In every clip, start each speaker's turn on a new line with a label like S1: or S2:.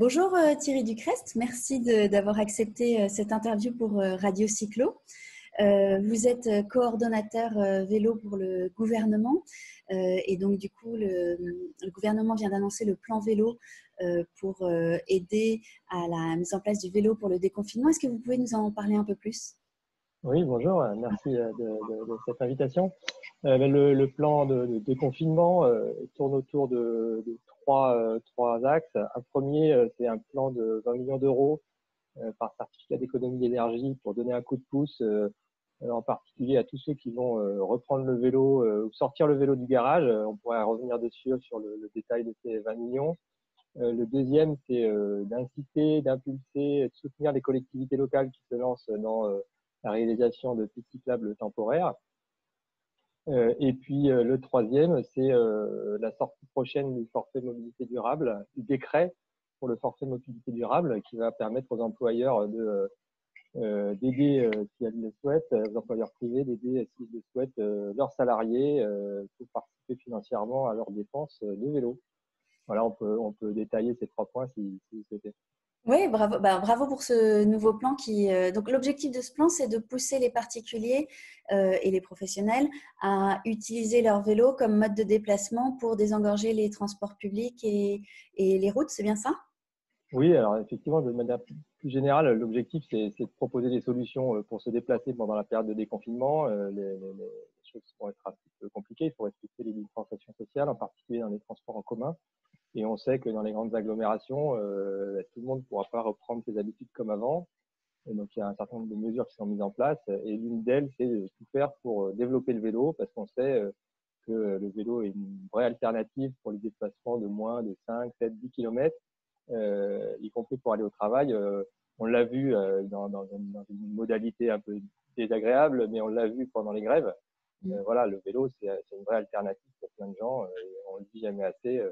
S1: Bonjour euh, Thierry Ducrest, merci d'avoir accepté euh, cette interview pour euh, Radio Cyclo. Vous êtes coordonnateur vélo pour le gouvernement et donc du coup le, gouvernement vient d'annoncer le plan vélo pour aider à la mise en place du vélo pour le déconfinement. Est-ce que vous pouvez nous en parler un peu plus?
S2: Oui, bonjour, merci de, cette invitation. Le, plan de, déconfinement tourne autour de, de trois, trois axes. Un premier, c'est un plan de 20 millions d'euros par certificat d'économie d'énergie pour donner un coup de pouce en particulier à tous ceux qui vont reprendre le vélo ou sortir le vélo du garage. On pourrait revenir dessus sur le, détail de ces 20 millions. le deuxième, c'est d'inciter, d'impulser, de soutenir les collectivités locales qui se lancent dans la réalisation de pistes cyclables temporaires. Euh, et puis euh, le troisième, c'est euh, la sortie prochaine du forfait mobilité durable, du décret pour le forfait mobilité durable qui va permettre aux employeurs de d'aider si elles le souhaitent, aux employeurs privés d'aider s'ils le souhaitent leurs salariés pour participer financièrement à leurs dépenses de vélo. Voilà, on peut, on peut détailler ces trois points si, si vous souhaitez.
S1: Oui, bravo, bah, bravo pour ce nouveau plan. Qui, euh, donc, l'objectif de ce plan, c'est de pousser les particuliers euh, et les professionnels à utiliser leur vélo comme mode de déplacement pour désengorger les transports publics et, les routes. C'est bien ça?
S2: Oui, alors effectivement, de manière plus générale, l'objectif, c'est de proposer des solutions euh, pour se déplacer pendant la période de déconfinement. Les, choses vont être un peu compliquées. Il faut respecter les distanciations sociales, en particulier dans les transports en commun. Et on sait que dans les grandes agglomérations, euh, tout le monde ne pourra pas reprendre ses habitudes comme avant. Et donc, il y a un certain nombre de mesures qui sont mises en place. Et l'une d'elles, c'est de tout faire pour euh, développer le vélo, parce qu'on sait euh, que le vélo est une vraie alternative pour les déplacements de moins de 5, 7, 10 km, euh, y compris pour aller au travail. Euh, on l'a vu euh, dans, dans, dans, une modalité un peu désagréable, mais on l'a vu pendant les grèves. Mmh. voilà, le vélo, c'est une vraie alternative pour plein de gens. et on le dit jamais assez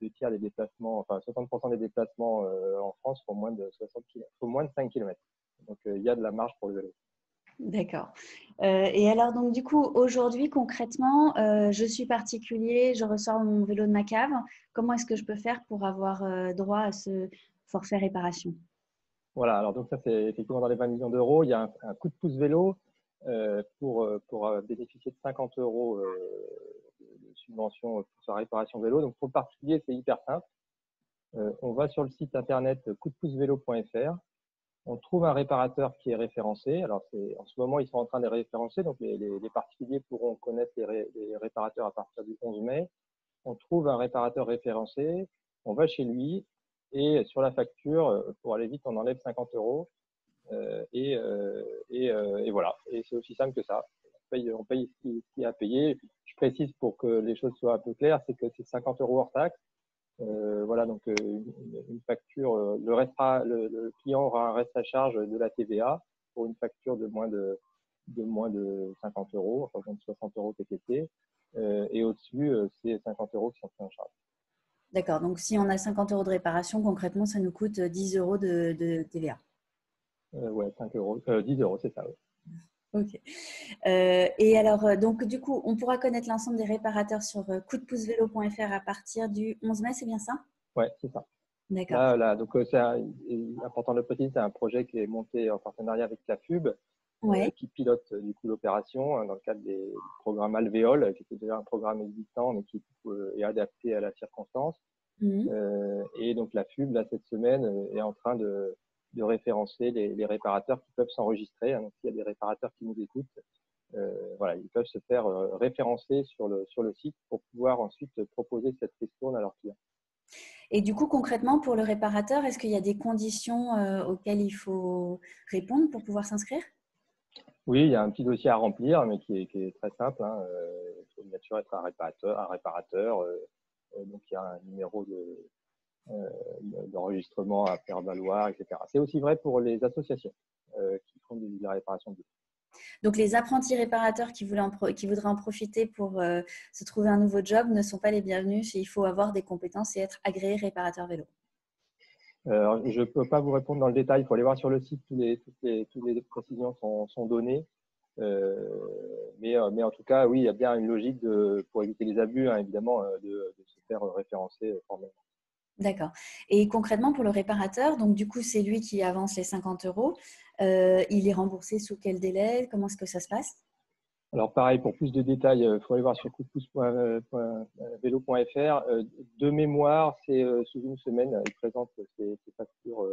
S2: deux tiers des déplacements, enfin 60% des déplacements euh, en France font moins de 60 km, font moins de 5 km. Donc euh, il y a de la marge pour le vélo.
S1: D'accord. Euh, et alors, donc, du coup, aujourd'hui, concrètement, je suis particulier, je ressors mon vélo de ma cave. Comment est-ce que je peux faire pour avoir droit à ce forfait réparation?
S2: Voilà, alors donc ça, c'est effectivement dans les 20 millions d'euros. Il y a un, un, coup de pouce vélo pour, pour bénéficier de 50 euros subvention pour sa réparation vélo. Donc pour le particulier, c'est hyper simple. Euh, on va sur le site internet coupdepoussevélo.fr. On trouve un réparateur qui est référencé. Alors en ce moment, ils sont en train de référencer, donc les, particuliers pourront connaître les, réparateurs à partir du 11 mai. On trouve un réparateur référencé, on va chez lui et sur la facture, euh, pour aller vite, on enlève 50 euros. Euh, et, et, voilà. Et c'est aussi simple que ça. On paye, on paye ce qu'il y a à payer précise pour que les choses soient un peu claires, c'est que c'est 50 euros hors taxe. Euh, voilà, donc euh, une, facture, euh, le, client aura un reste à charge de la TVA pour une facture de moins de, de moins de 50 euros, enfin de 60 euros TTC. et au-dessus, c'est 50 euros qui sont pris en charge.
S1: D'accord, donc si on a 50 euros de réparation, concrètement, ça nous coûte 10 euros de, de TVA.
S2: ouais, 5 euros, 10 euros, c'est ça. oui.
S1: Ok. Euh, et alors, euh, donc, du coup, on pourra connaître l'ensemble des réparateurs sur euh, coupdepoussevélo.fr à partir du 11 mai, c'est bien ça?
S2: Oui, c'est ça.
S1: D'accord.
S2: Là, donc, c'est important de le préciser, c'est un projet qui est monté en partenariat avec la FUB, qui pilote du coup l'opération hein, dans le cadre des programmes Alvéole, qui était déjà un programme existant, mais qui est adapté à la circonstance. Mmh. et donc, la FUB, là, cette semaine, est en train de de référencer les, réparateurs qui peuvent s'enregistrer. Hein. donc, s'il y a des réparateurs qui nous écoutent, euh, voilà, ils peuvent se faire euh, référencer sur le, sur le site pour pouvoir ensuite proposer cette question à leurs clients.
S1: Et du coup, concrètement, pour le réparateur, est-ce qu'il y a des conditions euh, auxquelles il faut répondre pour pouvoir s'inscrire?
S2: Oui, il y a un petit dossier à remplir, mais qui est, très simple. Hein. il faut bien sûr être un réparateur. Un réparateur donc, il y a un numéro de, d'enregistrement à faire valoir, etc. C'est aussi vrai pour les associations euh, qui font de la réparation de
S1: donc, les apprentis réparateurs qui, qui voudraient en profiter pour euh, se trouver un nouveau job ne sont pas les bienvenus. Il faut avoir des compétences et être agréé réparateur vélo.
S2: je ne peux pas vous répondre dans le détail. Il faut aller voir sur le site. Toutes les, toutes les, toutes les précisions sont, sont données. mais, mais en tout cas, oui, il y a bien une logique de, pour éviter les abus, hein, évidemment, de, de, se faire référencer formellement.
S1: D'accord. Et concrètement, pour le réparateur, donc du coup, c'est lui qui avance les 50 euros. il est remboursé sous quel délai? Comment est-ce que ça se passe?
S2: Alors pareil, pour plus de détails, il faut aller voir sur coupdepouce.vélo.fr. De mémoire, c'est sous une semaine, il présente ses, factures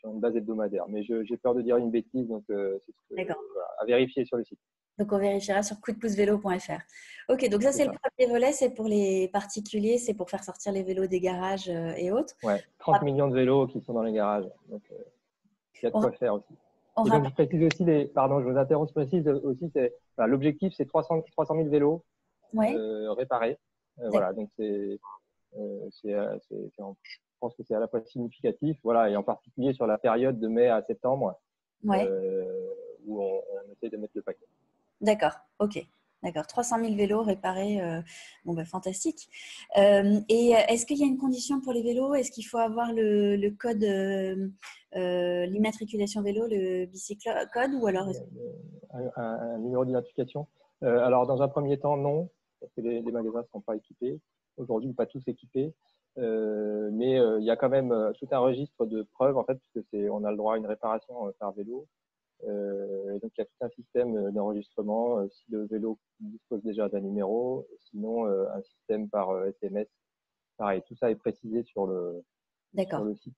S2: sur une base hebdomadaire. Mais j'ai peur de dire une bêtise, donc c'est ce à vérifier sur le site.
S1: Donc, on vérifiera sur coupdepoucevélo.fr. Ok, donc ça, c'est le premier volet, c'est pour les particuliers, c'est pour faire sortir les vélos des garages et autres.
S2: Ouais, 30 millions de vélos qui sont dans les garages. Donc, il y a de quoi faire aussi. Et donc, je précise aussi, les, pardon, je vous interromps, je précise aussi, enfin, l'objectif, c'est 300, 300 000 vélos euh, réparés. Euh, voilà, donc c'est, euh, je pense que c'est à la fois significatif, voilà, et en particulier sur la période de mai à septembre, où on, on essaie de mettre le paquet.
S1: D'accord, ok. D'accord, 300 000 vélos réparés, euh, bon ben fantastique. Euh, et euh, est-ce qu'il y a une condition pour les vélos? Est-ce qu'il faut avoir le, code, l'immatriculation vélo, le bicycle code ou alors
S2: un, numéro d'identification Alors dans un premier temps, non, parce que les, magasins ne sont pas équipés. Aujourd'hui, pas tous équipés. Mais il y a quand même tout un registre de preuves en fait, puisque c'est, on a le droit à une réparation par vélo. Euh, donc, il y a tout un système euh, d'enregistrement, euh, si le vélo dispose déjà d'un numéro, sinon un système par SMS. Pareil, tout ça est précisé sur le, sur le site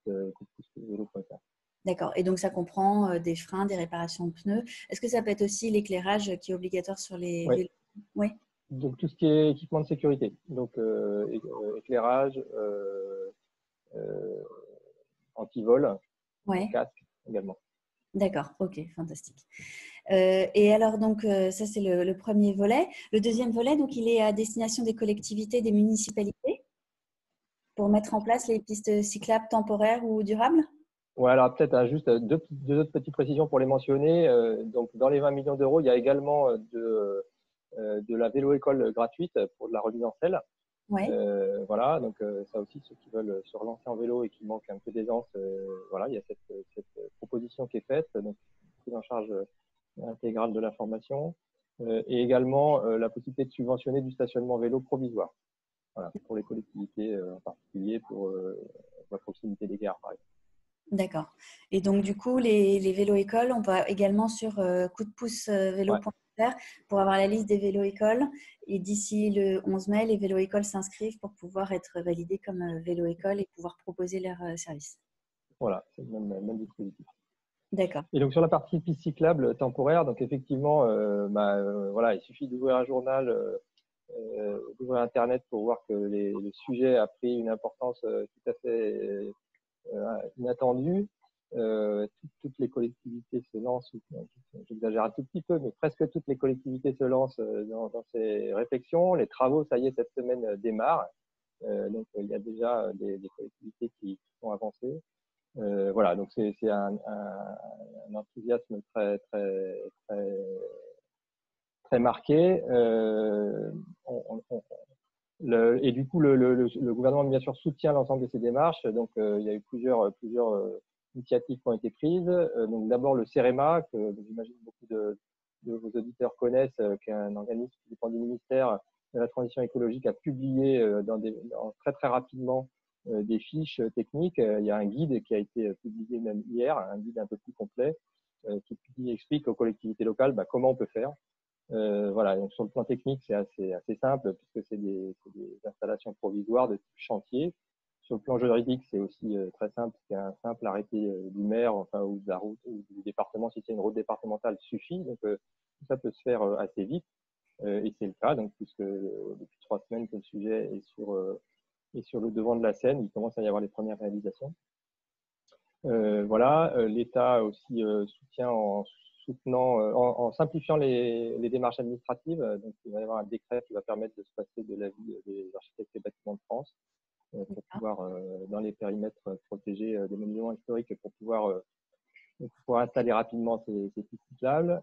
S2: vélo.fr.
S1: D'accord. Et donc, ça comprend des freins, des réparations de pneus. Est-ce que ça peut être aussi l'éclairage qui est obligatoire sur les vélos?
S2: Oui. Donc, tout ce qui est équipement de sécurité. Donc, éclairage, anti-vol, casque également.
S1: D'accord, ok, fantastique. Euh, et alors, donc, euh, ça, c'est le, premier volet. Le deuxième volet, donc, il est à destination des collectivités, des municipalités, pour mettre en place les pistes cyclables temporaires ou durables?
S2: Oui, alors peut-être hein, juste deux, autres petites précisions pour les mentionner. Euh, donc, dans les 20 millions d'euros, il y a également de, de la vélo-école gratuite pour de la remise en selle. Euh, voilà, donc euh, ça aussi, ceux qui veulent se relancer en vélo et qui manquent un peu d'aisance, euh, voilà, il y a cette, proposition qui est faite, donc prise en charge intégrale de la formation, et également la possibilité de subventionner du stationnement vélo provisoire, voilà, pour les collectivités en particulier, pour la proximité des gares, par exemple.
S1: D'accord. Et donc, du coup, les, les vélos écoles, on va également sur coup de pouce vélo pour avoir la liste des vélos écoles. Et d'ici le 11 mai, les vélos écoles s'inscrivent pour pouvoir être validés comme euh, vélo école et pouvoir proposer leur euh, service.
S2: Voilà, c'est le même, dispositif.
S1: D'accord.
S2: Et donc sur la partie piste cyclable temporaire, donc effectivement, euh, bah, voilà, il suffit d'ouvrir un journal, d'ouvrir Internet pour voir que le sujet a pris une importance tout à fait inattendue. Euh, toutes, les collectivités se lancent, j'exagère un tout petit peu, mais presque toutes les collectivités se lancent euh, dans, ces réflexions. Les travaux, ça y est, cette semaine euh, démarrent. donc il y a déjà des, collectivités qui, sont avancées. voilà, donc c'est un, enthousiasme très très très très marqué. et du coup, le, le, gouvernement bien sûr soutient l'ensemble de ces démarches. Donc il y a eu plusieurs plusieurs initiatives qui ont été prises. Euh, donc d'abord le CEREMA, que j'imagine beaucoup de, vos auditeurs connaissent, euh, qui est un organisme qui dépend du ministère de la transition écologique, a publié euh, dans des, très très rapidement des fiches techniques. Il y a un guide qui a été publié même hier, un guide un peu plus complet, qui, explique aux collectivités locales bah, comment on peut faire. voilà, donc sur le plan technique, c'est assez, assez simple puisque c'est des, des, installations provisoires de type chantier sur le plan juridique, c'est aussi euh, très simple. C'est un simple arrêté euh, du maire, ou de la route, ou du département. Si c'est une route départementale, suffit. Donc, euh, ça peut se faire assez vite. et c'est le cas, donc, puisque depuis trois semaines que le sujet est sur, est sur le devant de la scène, il commence à y avoir les premières réalisations. voilà, l'État aussi soutient en soutenant, en, simplifiant les, démarches administratives. Donc, il va y avoir un décret qui va permettre de se passer de l'avis des architectes et bâtiments de France pour pouvoir, euh, dans les périmètres protégés euh, des monuments historiques, pour pouvoir, pouvoir installer rapidement ces, ces pistes cyclables.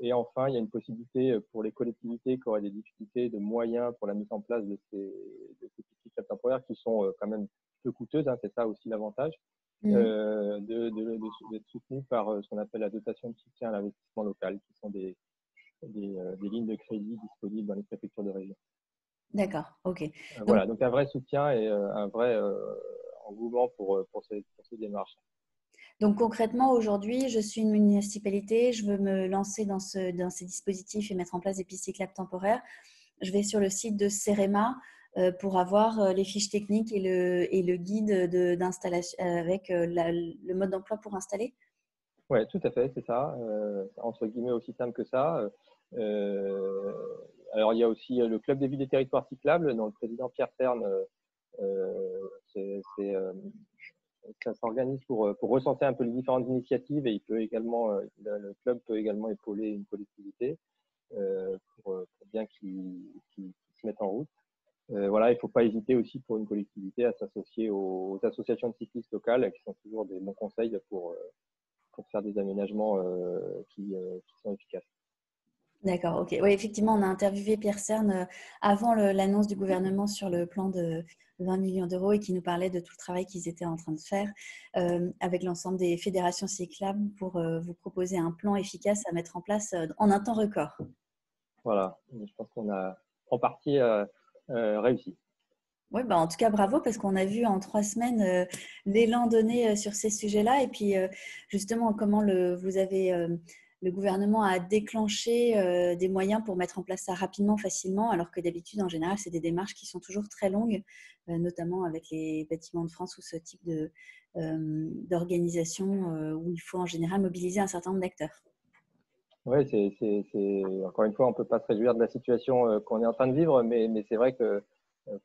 S2: et enfin, il y a une possibilité pour les collectivités qui auraient des difficultés de moyens pour la mise en place de ces, de ces pistes cyclables temporaires qui sont quand même peu coûteuses, hein, c'est ça aussi l'avantage. Mmh. Euh, de, de, d'être soutenu par ce qu'on appelle la dotation de soutien à l'investissement local, qui sont des, des, des, lignes de crédit disponibles dans les préfectures de région.
S1: D'accord, ok.
S2: Euh, voilà, donc un vrai soutien et euh, un vrai, euh, engouement pour, pour, ces, démarches.
S1: Donc concrètement, aujourd'hui, je suis une municipalité, je veux me lancer dans, ce, dans ces dispositifs et mettre en place des pistes cyclables temporaires. Je vais sur le site de CEREMA pour avoir les fiches techniques et le, et le guide d'installation avec le mode d'emploi pour installer.
S2: Oui, tout à fait, c'est ça. entre guillemets, aussi simple que ça. Euh, alors, il y a aussi euh, le Club des villes et territoires cyclables, dont le président Pierre Terne, euh, ça s'organise pour, pour recenser un peu les différentes initiatives et il peut également, le club peut également épauler une collectivité pour, bien qu'ils se mettent en route. voilà, il ne faut pas hésiter aussi pour une collectivité à s'associer aux, associations de cyclistes locales qui sont toujours des bons conseils pour, pour faire des aménagements qui, qui sont efficaces.
S1: D'accord, ok. Oui, effectivement, on a interviewé Pierre Cern euh, avant l'annonce du gouvernement sur le plan de 20 millions d'euros et qui nous parlait de tout le travail qu'ils étaient en train de faire euh, avec l'ensemble des fédérations cyclables pour euh, vous proposer un plan efficace à mettre en place en un temps record.
S2: Voilà, je pense qu'on a en partie réussi.
S1: Oui, bah en tout cas, bravo, parce qu'on a vu en trois semaines l'élan donné sur ces sujets-là. Et puis, justement, comment le, vous avez le gouvernement a déclenché euh, des moyens pour mettre en place ça rapidement, facilement, alors que d'habitude, en général, c'est des démarches qui sont toujours très longues, euh, notamment avec les bâtiments de France ou ce type euh, d'organisation où il faut en général mobiliser un certain nombre d'acteurs.
S2: Oui, c'est, encore une fois, on ne peut pas se réjouir de la situation qu'on est en train de vivre, mais, c'est vrai que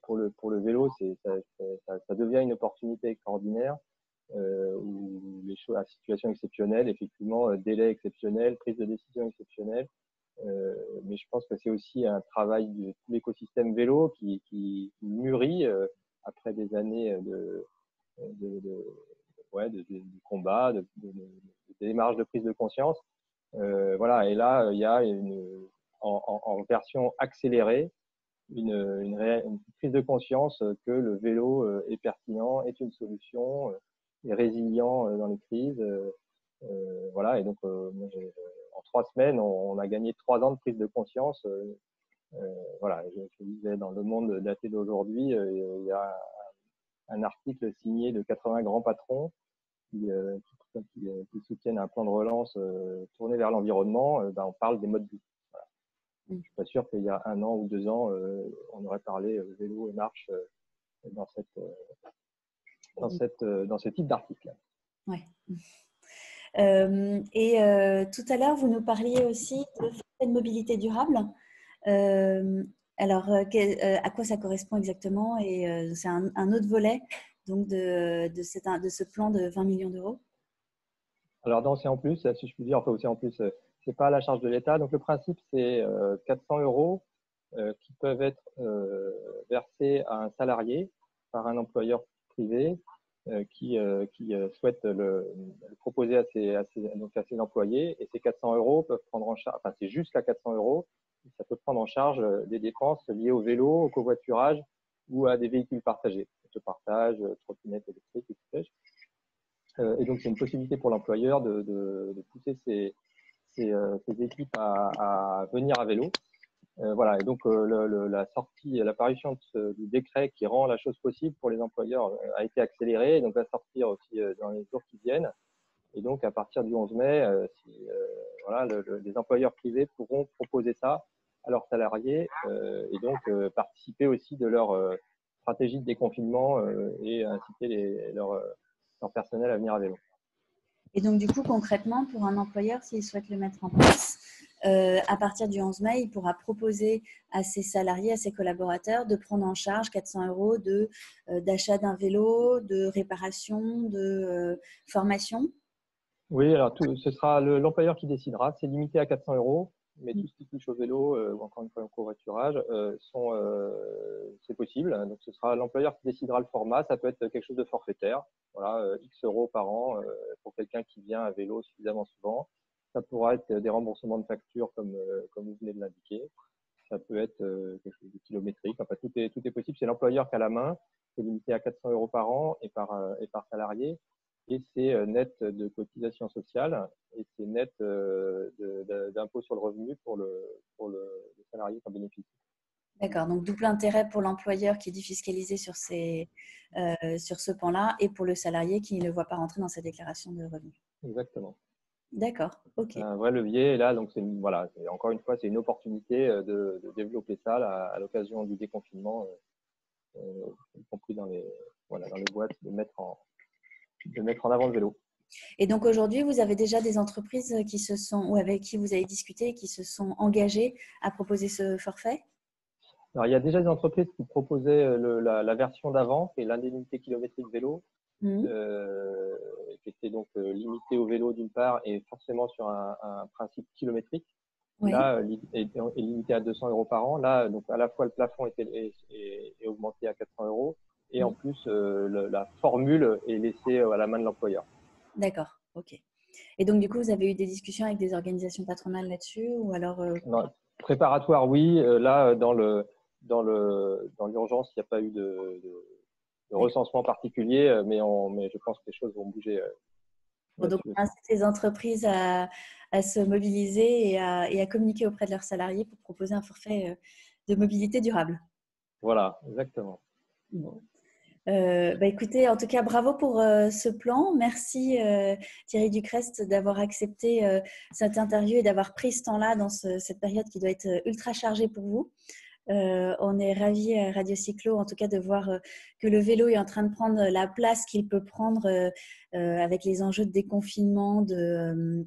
S2: pour le, pour le vélo, ça, devient une opportunité extraordinaire où les choses à situation exceptionnelle, effectivement, euh, délai exceptionnel, prise de décision exceptionnelle. Euh, mais je pense que c'est aussi un travail de tout l'écosystème vélo qui, qui mûrit euh, après des années de, de, de, ouais, de, de combat, de, démarches de prise de conscience. Euh, voilà, et là, il y a une, en, en, en version accélérée une, une, une, prise de conscience que le vélo est pertinent, est une solution, et résilient euh, dans les crises. Euh, euh, voilà, et donc en trois semaines, on, a gagné trois ans de prise de conscience. voilà, je, disais dans le monde daté d'aujourd'hui, il y a un article signé de 80 grands patrons qui, qui, qui, soutiennent un plan de relance tourné vers l'environnement, ben on parle des modes de vie. Voilà. Je suis pas sûr qu'il y a un an ou deux ans, on aurait parlé vélo et marche dans cette dans, cette, euh, dans ce type d'article.
S1: Oui. Euh, et euh, tout à l'heure, vous nous parliez aussi de mobilité durable. alors, à quoi ça correspond exactement Et c'est un, autre volet donc de, de, cette, de, ce plan de 20 millions d'euros?
S2: Alors, dans C'est en plus, si je puis dire, enfin, c'est en plus, c'est pas à la charge de l'État. Donc, le principe, c'est 400 euros qui peuvent être versés à un salarié par un employeur euh, qui, euh, qui euh, souhaite le, proposer à ses, employés. Et ces 400 euros peuvent prendre en charge, enfin c'est jusqu'à 400 euros, ça peut prendre en charge des dépenses liées au vélo, au covoiturage ou à des véhicules partagés, de partage, trottinette électrique, etc. Et donc c'est une possibilité pour l'employeur de, pousser ses, équipes à venir à vélo euh, voilà, et donc euh, la sortie, l'apparition du décret qui rend la chose possible pour les employeurs euh, a été accélérée, donc va sortir aussi dans les jours qui viennent. Et donc à partir du 11 mai, les employeurs privés pourront proposer ça à leurs salariés et donc participer aussi de leur stratégie de déconfinement et inciter leur personnel à venir à vélo.
S1: Et donc, du coup, concrètement, pour un employeur, s'il souhaite le mettre en place, euh, à partir du 11 mai, il pourra proposer à ses salariés, à ses collaborateurs de prendre en charge 400 euros euh, d'achat d'un vélo, de réparation, de euh, formation.
S2: Oui, alors ce sera l'employeur qui décidera. C'est limité à 400 euros, mais tout ce qui touche au vélo ou encore une fois au covoiturage, c'est possible. Donc ce sera l'employeur qui décidera le format. Ça peut être quelque chose de forfaitaire, voilà, X euros par an pour quelqu'un qui vient à vélo suffisamment souvent. Ça pourra être des remboursements de factures comme, euh, comme vous venez de l'indiquer. Ça peut être euh, quelque chose de kilométrique. Enfin, tout est, tout est possible. C'est l'employeur qui a la main. C'est limité à 400 euros par an et par, euh, et par salarié. Et c'est net de cotisation sociale et c'est net d'impôt sur le revenu pour le, pour le, salarié qui en bénéficie.
S1: D'accord, donc double intérêt pour l'employeur qui est défiscalisé sur, ces, euh, sur ce pan-là et pour le salarié qui ne le voit pas rentrer dans sa déclaration de revenus.
S2: Exactement.
S1: D'accord, ok.
S2: Un vrai levier, et là, donc c'est voilà, encore une fois, c'est une opportunité euh, de, développer ça à, l'occasion du déconfinement, euh, y compris dans les, voilà, dans les boîtes, de mettre, en, de mettre en avant le vélo.
S1: Et donc aujourd'hui, vous avez déjà des entreprises qui se sont, ou avec qui vous avez discuté, qui se sont engagées à proposer ce forfait?
S2: Alors, il y a déjà des entreprises qui proposaient euh, la, version d'avant, qui est l'indemnité kilométrique vélo, mmh. euh, qui était donc euh, limitée au vélo d'une part et forcément sur un, principe kilométrique. Là, est, est, limité à 200 euros par an. Là, donc à la fois le plafond est, est, augmenté à 400 euros et en mmh. plus la formule est laissée à la main de l'employeur.
S1: D'accord, ok. Et donc du coup, vous avez eu des discussions avec des organisations patronales là-dessus ou alors
S2: Préparatoire, oui. là, dans le dans le dans l'urgence, il n'y a pas eu de, recensement particulier, euh, mais, mais je pense que les choses vont bouger.
S1: Euh, donc, on incite les entreprises à, se mobiliser et à, communiquer auprès de leurs salariés pour proposer un forfait euh, de mobilité durable.
S2: Voilà, exactement.
S1: bah écoutez, en tout cas, bravo pour ce plan. Merci Thierry Ducrest d'avoir accepté cette interview et d'avoir pris ce temps-là dans cette période qui doit être ultra chargée pour vous. Euh, on est ravis à Radio Cyclo, en tout cas, de voir euh, que le vélo est en train de prendre la place qu'il peut prendre euh, avec les enjeux de déconfinement, de,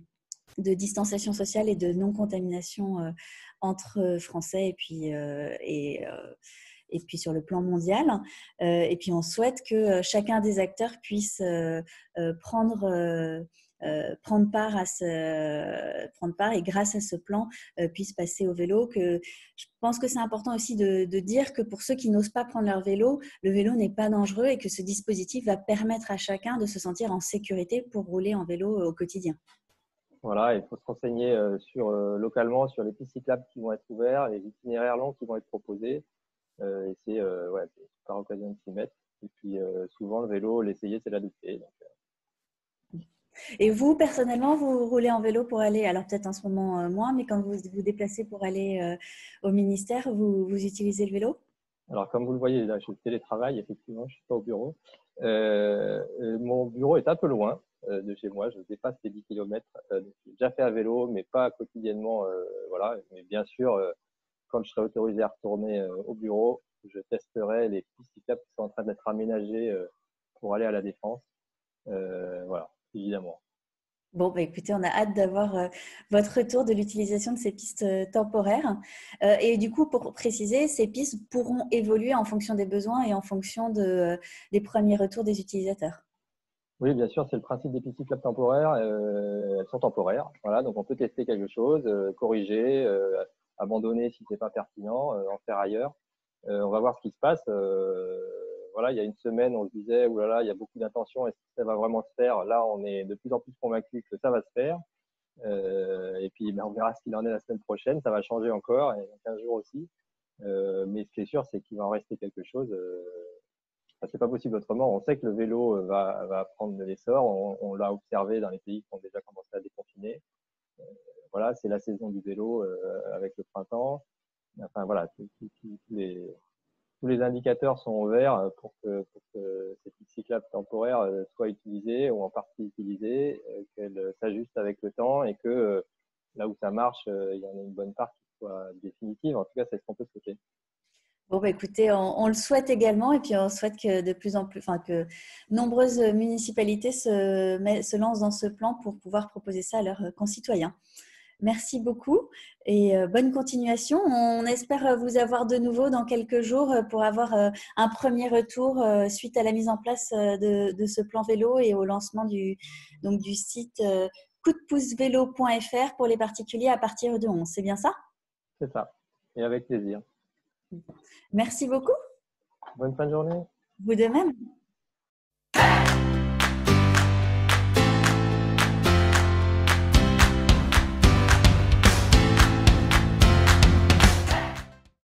S1: distanciation sociale et de non-contamination entre Français et puis, et, puis sur le plan mondial. et puis on souhaite que chacun des acteurs puisse prendre euh, prendre part à ce, prendre part et grâce à ce plan euh, puisse passer au vélo. Que je pense que c'est important aussi de, dire que pour ceux qui n'osent pas prendre leur vélo, le vélo n'est pas dangereux et que ce dispositif va permettre à chacun de se sentir en sécurité pour rouler en vélo euh, au quotidien.
S2: Voilà, il faut se renseigner sur, localement sur les pistes cyclables qui vont être ouverts, les itinéraires longs qui vont être proposés. et c'est ouais, par occasion de s'y mettre. Et puis souvent, le vélo, l'essayer, c'est l'adopter.
S1: Et vous, personnellement, vous roulez en vélo pour aller, alors peut-être en ce moment euh, moins, mais quand vous vous déplacez pour aller euh, au ministère, vous, utilisez le vélo?
S2: Alors, comme vous le voyez, là, je télétravail, effectivement, je ne suis pas au bureau. Euh, mon bureau est un peu loin de chez moi, je dépasse les 10 km. j'ai déjà fait à vélo, mais pas quotidiennement. voilà. Mais bien sûr, quand je serai autorisé à retourner au bureau, je testerai les pistes qui sont en train d'être aménagées pour aller à la défense. voilà évidemment.
S1: Bon, bah, écoutez, on a hâte d'avoir euh, votre retour de l'utilisation de ces pistes euh, temporaires. Euh, et du coup, pour préciser, ces pistes pourront évoluer en fonction des besoins et en fonction de, des premiers retours des utilisateurs.
S2: Oui, bien sûr, c'est le principe des pistes cyclables temporaires. elles sont temporaires. Voilà, donc on peut tester quelque chose, corriger, abandonner si ce n'est pas pertinent, en faire ailleurs. on va voir ce qui se passe voilà, il y a une semaine, on se disait, oulala, il y a beaucoup d'intentions, est-ce que ça va vraiment se faire? Là, on est de plus en plus convaincu que ça va se faire. Euh, et puis, ben, on verra ce qu'il en est la semaine prochaine. Ça va changer encore, et dans 15 jours aussi. Euh, mais ce qui est sûr, c'est qu'il va en rester quelque chose. Euh, c'est pas possible autrement. On sait que le vélo euh, va, va prendre de l'essor. On, on l'a observé dans les pays qui ont déjà commencé à déconfiner. Euh, voilà, c'est la saison du vélo euh, avec le printemps. Enfin voilà, tous les, tous les indicateurs sont verts euh, pour que, pour que ces petites cyclables temporaires euh, soient utilisées ou en partie utilisées, euh, qu'elles s'ajustent avec le temps et que là où ça marche, il y en a une bonne part qui soit définitive. En tout cas, c'est ce qu'on peut souhaiter.
S1: Bon, bah, écoutez, on, le souhaite également et puis on souhaite que de plus en plus, enfin que nombreuses municipalités se lancent dans ce plan pour pouvoir proposer ça à leurs concitoyens. Merci beaucoup et euh, bonne continuation. On espère vous avoir de nouveau dans quelques jours euh, pour avoir euh, un premier retour suite à la mise en place de, ce plan vélo et au lancement du, donc du site coupdepoussevélo.fr pour les particuliers à partir de 11. C'est bien ça?
S2: C'est ça. Et avec plaisir.
S1: Merci beaucoup.
S2: Bonne fin de journée.
S1: Vous de même.